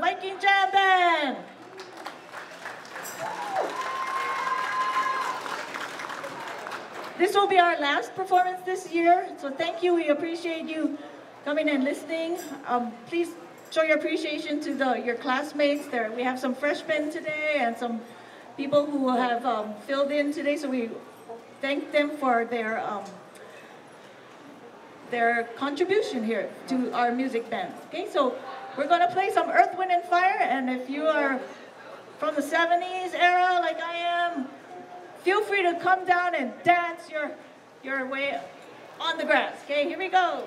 Rocking Jam Band. This will be our last performance this year, so thank you. We appreciate you coming and listening. Um, please show your appreciation to the, your classmates. There, we have some freshmen today and some people who have um, filled in today, so we thank them for their um, their contribution here to our music band. Okay, so we're gonna play some Earth, Wind, and Fire, and if you are from the 70s era like I am, feel free to come down and dance your, your way on the grass. Okay, here we go.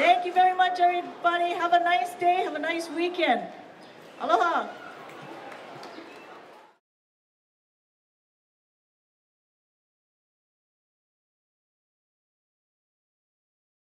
Thank you very much, everybody. Have a nice day. Have a nice weekend. Aloha.